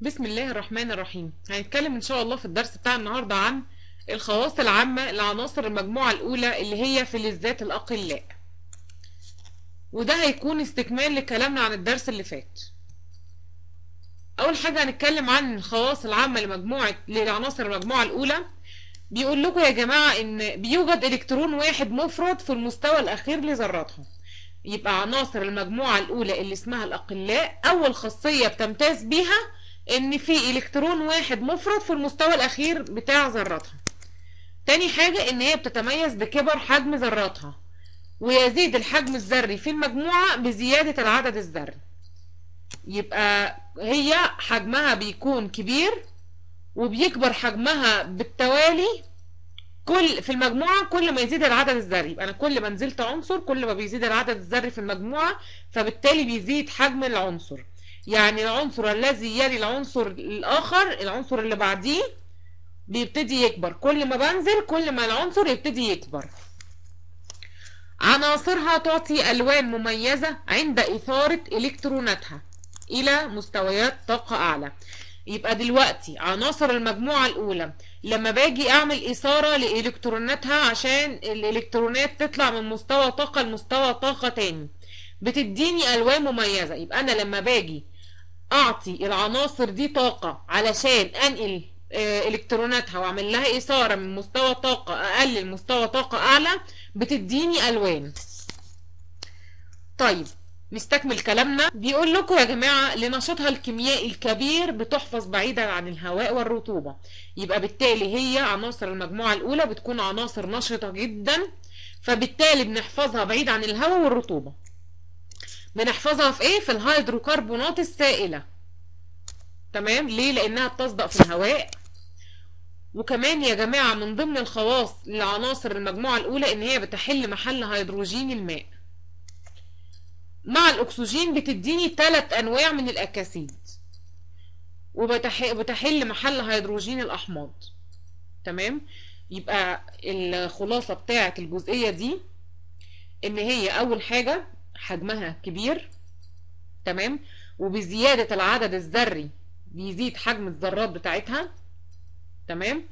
بسم الله الرحمن الرحيم. هنتكلم إن شاء الله في الدرس بتاع النهارده عن الخواص العامة لعناصر المجموعة الأولى اللي هي فلزات الأقلاء. وده هيكون استكمال لكلامنا عن الدرس اللي فات. أول حاجة هنتكلم عن الخواص العامة لمجموعة لعناصر المجموعة الأولى. بيقول لكم يا جماعة إن بيوجد إلكترون واحد مفرد في المستوى الأخير لذراتها يبقى عناصر المجموعة الأولى اللي اسمها الأقلاء أول خاصية بتمتاز بيها إن في إلكترون واحد مفرد في المستوى الأخير بتاع ذراتها. تاني حاجة إن هي بتتميز بكبر حجم ذراتها ويزيد الحجم الذري في المجموعة بزيادة العدد الذري. يبقى هي حجمها بيكون كبير وبيكبر حجمها بالتوالي كل في المجموعة كل ما يزيد العدد الذري. يبقى أنا كل ما نزلت عنصر كل ما بيزيد العدد الذري في المجموعة فبالتالي بيزيد حجم العنصر. يعني العنصر الذي يلي العنصر الآخر العنصر اللي بعديه بيبتدي يكبر. كل ما بنزل كل ما العنصر يبتدي يكبر. عناصرها تعطي ألوان مميزة عند إثارة إلكتروناتها إلى مستويات طاقة أعلى. يبقى دلوقتي عناصر المجموعة الأولى لما باجي أعمل إثارة لإلكتروناتها عشان الإلكترونات تطلع من مستوى طاقة لمستوى طاقة تاني بتديني ألوان مميزة. يبقى أنا لما باجي أعطي العناصر دي طاقة علشان أنقل إلكتروناتها وأعمل لها إثارة من مستوى طاقة أقل لمستوى طاقة أعلى بتديني ألوان. طيب نستكمل كلامنا. بيقول لكم يا جماعة لنشاطها الكيميائي الكبير بتحفظ بعيدا عن الهواء والرطوبة. يبقى بالتالي هي عناصر المجموعة الأولى بتكون عناصر نشطة جدا فبالتالي بنحفظها بعيد عن الهواء والرطوبة. بنحفظها في إيه؟ في الهيدروكربونات السائلة. تمام؟ ليه؟ لأنها بتصدق في الهواء. وكمان يا جماعة من ضمن الخواص لعناصر المجموعة الأولى إن هي بتحل محل هيدروجين الماء. مع الأكسجين بتديني ثلاث أنواع من الأكاسيد. وبتحل محل هيدروجين الأحماض. تمام؟ يبقى الخلاصة بتاعة الجزئية دي إن هي أول حاجة حجمها كبير تمام؟ وبزيادة العدد الذري بيزيد حجم الذرات بتاعتها تمام؟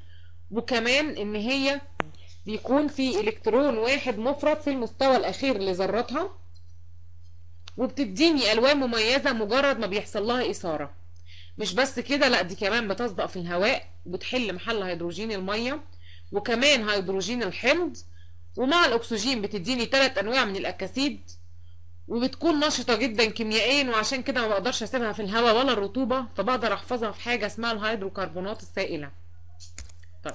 وكمان إن هي بيكون في إلكترون واحد مفرد في المستوى الأخير لذراتها وبتديني ألوان مميزة مجرد ما بيحصل لها إثارة. مش بس كده لأ دي كمان بتصدق في الهواء وبتحل محل هيدروجين المية وكمان هيدروجين الحمض ومع الأكسجين بتديني ثلاث أنواع من الأكاسيد وبتكون نشطة جدا كيميائيا وعشان كده ما بقدرش أسيبها في الهواء ولا الرطوبة فبقدر أحفظها في حاجة اسمها الهيدروكربونات السائلة. طيب.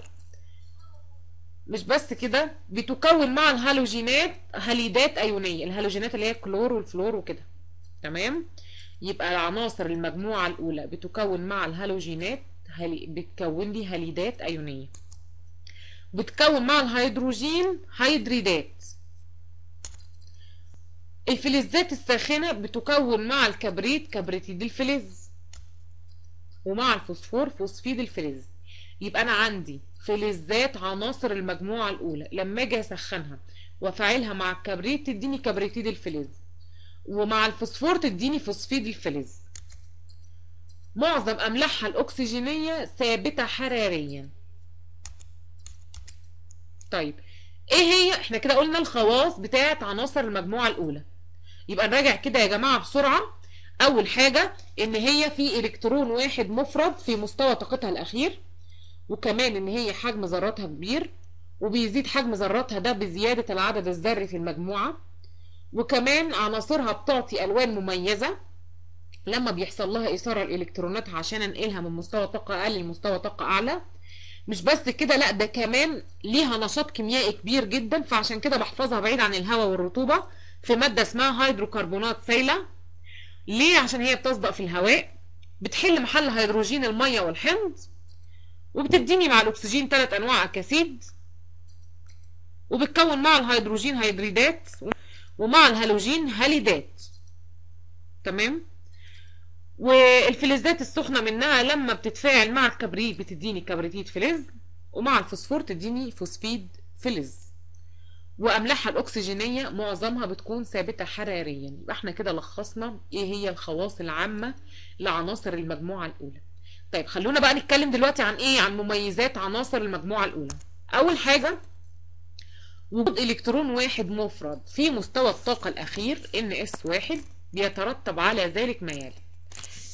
مش بس كده بتكون مع الهالوجينات هاليدات أيونية الهالوجينات اللي هي الكلور والفلور وكده. تمام؟ يبقى العناصر المجموعة الأولى بتكون مع الهالوجينات هلي... بتكون لي هاليدات أيونية. بتكون مع الهيدروجين هيدريدات. الفلزات الساخنة بتكون مع الكبريت كبريتيد الفلز ومع الفوسفور فوسفيد الفلز. يبقى أنا عندي فلزات عناصر المجموعة الأولى. لما أجي أسخنها وأفعلها مع الكبريت تديني كبريتيد الفلز. ومع الفوسفور تديني فوسفيد الفلز. معظم أملاحها الأكسجينية ثابتة حراريا. طيب إيه هي؟ إحنا كده قلنا الخواص بتاعت عناصر المجموعة الأولى. يبقى نراجع كده يا جماعة بسرعة. أول حاجة إن هي في إلكترون واحد مفرد في مستوى طاقتها الأخير وكمان إن هي حجم ذراتها كبير وبيزيد حجم ذراتها ده بزيادة العدد الذري في المجموعة. وكمان عناصرها بتعطي ألوان مميزة. لما بيحصل لها إثارة الإلكترونات عشان أنقلها من مستوى طاقة أقل لمستوى طاقة أعلى. مش بس كده لأ ده كمان ليها نشاط كيميائي كبير جدا. فعشان كده بحفظها بعيد عن الهواء والرطوبة. في مادة اسمها هيدروكربونات سائلة ليه؟ عشان هي بتصدق في الهواء بتحل محل هيدروجين المية والحمض وبتديني مع الأكسجين ثلاث أنواع أكاسيد وبتكون مع الهيدروجين هيدريدات ومع الهالوجين هاليدات. تمام؟ والفلزات السخنة منها لما بتتفاعل مع الكبريت بتديني كبريتيد فلز ومع الفوسفور تديني فوسفيد فلز. وأملاحها الأكسجينية معظمها بتكون ثابتة حراريا. يبقى إحنا كده لخصنا إيه هي الخواص العامة لعناصر المجموعة الأولى. طيب خلونا بقى نتكلم دلوقتي عن إيه؟ عن مميزات عناصر المجموعة الأولى. أول حاجة وجود إلكترون واحد مفرد في مستوى الطاقة الأخير NS واحد بيترتب على ذلك ما يلي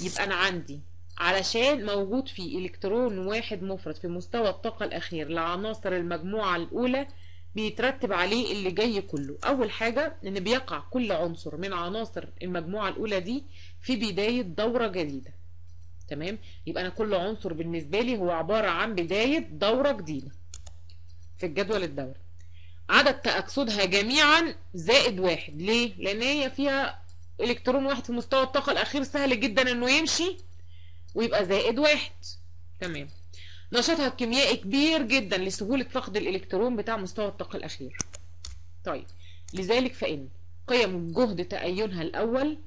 يبقى أنا عندي علشان موجود في إلكترون واحد مفرد في مستوى الطاقة الأخير لعناصر المجموعة الأولى بيترتب عليه اللي جاي كله. أول حاجة إن بيقع كل عنصر من عناصر المجموعة الأولى دي في بداية دورة جديدة. تمام؟ يبقى أنا كل عنصر بالنسبة لي هو عبارة عن بداية دورة جديدة في الجدول الدوري. عدد تأكسدها جميعا زائد واحد. ليه؟ لأن هي فيها إلكترون واحد في مستوى الطاقة الأخير سهل جدا إنه يمشي ويبقى زائد واحد. تمام؟ نشاطها الكيميائي كبير جدا لسهولة فقد الإلكترون بتاع مستوى الطاقة الأخير. طيب لذلك فإن قيم جهد تأينها الأول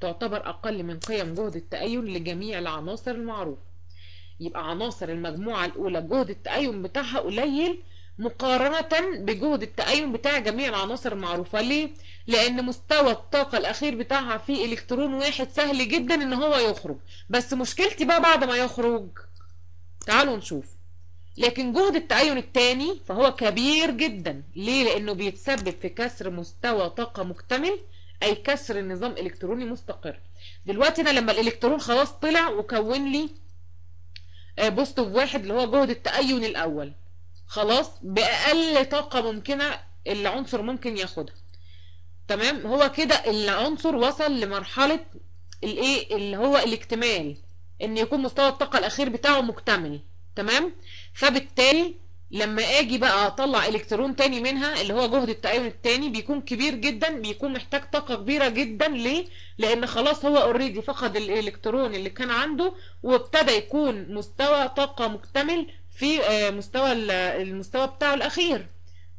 تعتبر أقل من قيم جهد التأين لجميع العناصر المعروفة. يبقى عناصر المجموعة الأولى جهد التأين بتاعها قليل مقارنة بجهد التأين بتاع جميع العناصر المعروفة. ليه؟ لأن مستوى الطاقة الأخير بتاعها فيه إلكترون واحد سهل جدا إن هو يخرج. بس مشكلتي بقى بعد ما يخرج تعالوا نشوف. لكن جهد التأين الثاني فهو كبير جدا. ليه؟ لأنه بيتسبب في كسر مستوى طاقة مكتمل أي كسر النظام إلكتروني مستقر. دلوقتي أنا لما الإلكترون خلاص طلع وكون لي بوزيتيف واحد اللي هو جهد التأين الأول. خلاص بأقل طاقة ممكنة العنصر ممكن ياخدها. تمام؟ هو كده العنصر وصل لمرحلة الإيه؟ اللي هو الاكتمال. إن يكون مستوى الطاقة الأخير بتاعه مكتمل تمام؟ فبالتالي لما آجي بقى أطلع إلكترون تاني منها اللي هو جهد التأين التاني بيكون كبير جدا بيكون محتاج طاقة كبيرة جدا ليه؟ لأن خلاص هو اوريدي فقد الإلكترون اللي كان عنده وابتدى يكون مستوى طاقة مكتمل في مستوى المستوى بتاعه الأخير.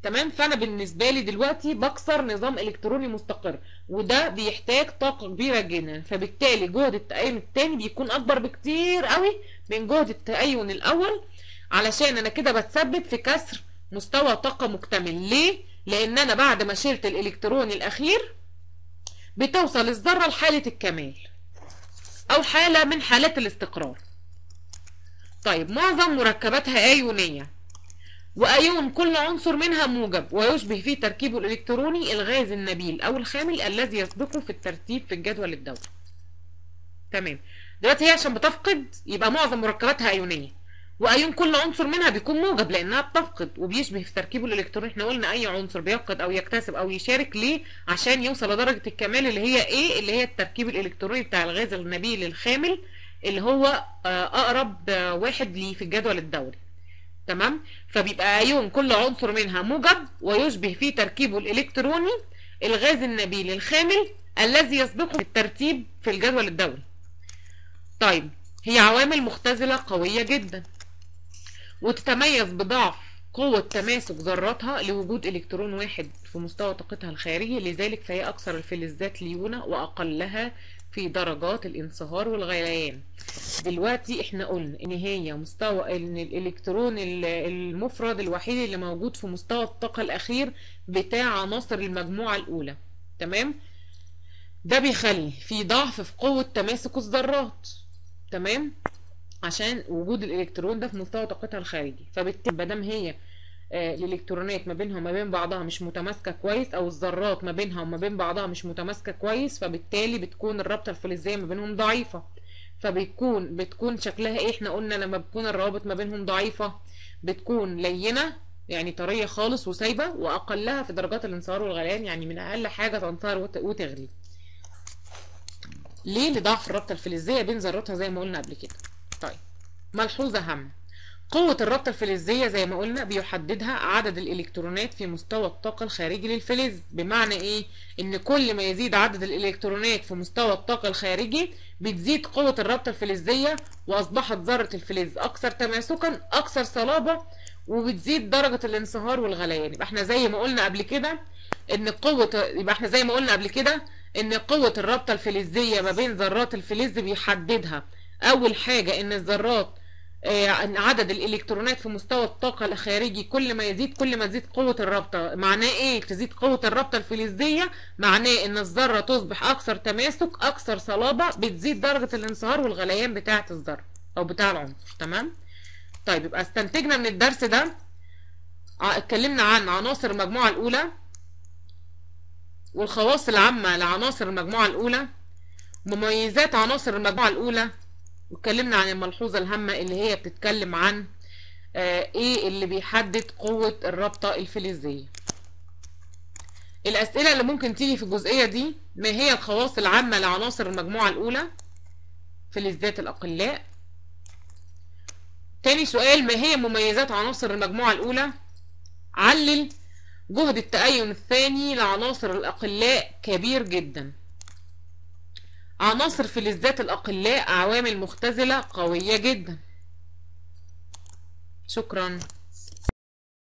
تمام؟ فأنا بالنسبة لي دلوقتي بكسر نظام إلكتروني مستقر وده بيحتاج طاقة كبيرة جدا. فبالتالي جهد التأين التاني بيكون أكبر بكتير قوي من جهد التأين الأول علشان أنا كده بتسبب في كسر مستوى طاقة مكتمل. ليه؟ لأن أنا بعد ما شلت الالكترون الأخير بتوصل الذرة لحالة الكمال أو حالة من حالات الاستقرار. طيب معظم مركباتها أيونية. وأيون كل عنصر منها موجب ويشبه في تركيبه الإلكتروني الغاز النبيل أو الخامل الذي يسبقه في الترتيب في الجدول الدوري. تمام. دلوقتي هي عشان بتفقد يبقى معظم مركباتها أيونية. وأيون كل عنصر منها بيكون موجب لأنها بتفقد وبيشبه في تركيبه الإلكتروني. إحنا قلنا أي عنصر بيفقد أو يكتسب أو يشارك ليه عشان يوصل لدرجة الكمال اللي هي إيه؟ اللي هي التركيب الإلكتروني بتاع الغاز النبيل الخامل اللي هو أقرب واحد ليه في الجدول الدوري. تمام؟ فبيبقى ايون كل عنصر منها موجب ويشبه في تركيبه الإلكتروني الغاز النبيل الخامل الذي يسبقه في الترتيب في الجدول الدوري. طيب هي عوامل مختزلة قوية جدا وتتميز بضعف قوة تماسك ذراتها لوجود إلكترون واحد في مستوى طاقتها الخارجي لذلك فهي أكثر الفلزات ليونة وأقلها في درجات الانصهار والغليان دلوقتي إحنا قلنا إن هي مستوى إن الإلكترون المفرد الوحيد اللي موجود في مستوى الطاقة الأخير بتاع عناصر المجموعة الأولى تمام؟ ده بيخلي في ضعف في قوة تماسك الذرات تمام؟ عشان وجود الإلكترون ده في مستوى طاقتها الخارجي فبالتالي مادام هي آه الإلكترونات ما بينها وما بين بعضها مش متماسكة كويس أو الذرات ما بينها وما بين بعضها مش متماسكة كويس فبالتالي بتكون الرابطة الفلزية ما بينهم ضعيفة. فبتكون بتكون شكلها إيه؟ إحنا قلنا لما بتكون الروابط ما بينهم ضعيفة بتكون لينة يعني طرية خالص وسايبة وأقلها في درجات الانصهار والغليان يعني من أقل حاجة تنصهر وتغلي. ليه لضعف الرابطة الفلزية بين ذراتها زي ما قلنا قبل كده؟ طيب ملحوظة هامه قوة الرابطة الفلزية زي ما قلنا بيحددها عدد الإلكترونات في مستوى الطاقة الخارجي للفلز. بمعنى إيه؟ إن كل ما يزيد عدد الإلكترونات في مستوى الطاقة الخارجي بتزيد قوة الرابطة الفلزية وأصبحت ذرة الفلز أكثر تماسكا أكثر صلابة وبتزيد درجة الانصهار والغليان. يبقى إحنا زي ما قلنا قبل كده إن قوة يبقى إحنا زي ما قلنا قبل كده إن قوة الرابطة الفلزية ما بين ذرات الفلز بيحددها. أول حاجة إن الذرات عدد الإلكترونات في مستوى الطاقة الخارجي كل ما يزيد كل ما تزيد قوة الرابطة. معناه إيه؟ تزيد قوة الرابطة الفلزية معناه إن الذرة تصبح أكثر تماسك أكثر صلابة بتزيد درجة الانصهار والغليان بتاعة الذرة أو بتاع العنصر تمام؟ طيب يبقى استنتجنا من الدرس ده. اتكلمنا عن عناصر المجموعة الأولى والخواص العامة لعناصر المجموعة الأولى مميزات عناصر المجموعة الأولى. واتكلمنا عن الملحوظة الهامة اللي هي بتتكلم عن آه إيه اللي بيحدد قوة الرابطة الفلزية الأسئلة اللي ممكن تيجي في الجزئية دي ما هي الخواص العامة لعناصر المجموعة الأولى؟ فلزات الأقلاء. تاني سؤال ما هي مميزات عناصر المجموعة الأولى؟ علل جهد التأين الثاني لعناصر الأقلاء كبير جدا. عناصر فلزات الأقلاء عوامل مختزلة قوية جدا. شكرا.